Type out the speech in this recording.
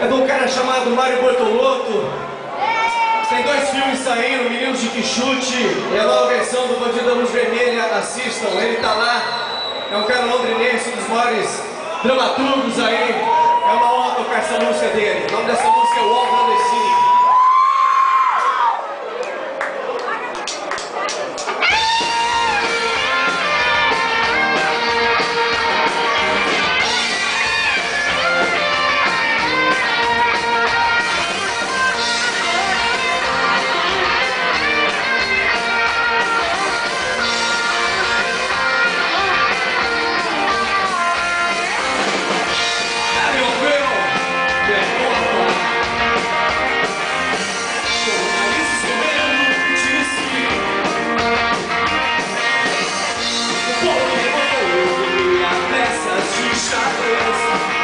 é de um cara chamado Mário Bortolotto. É. Tem dois filmes saindo, Meninos de Quixute e a nova versão do Bandido da Luz Vermelha, assistam, ele tá lá. É um cara londrinense, um dos maiores dramaturgos aí. É uma honra tocar essa música dele. O nome dessa música é O on the City. chá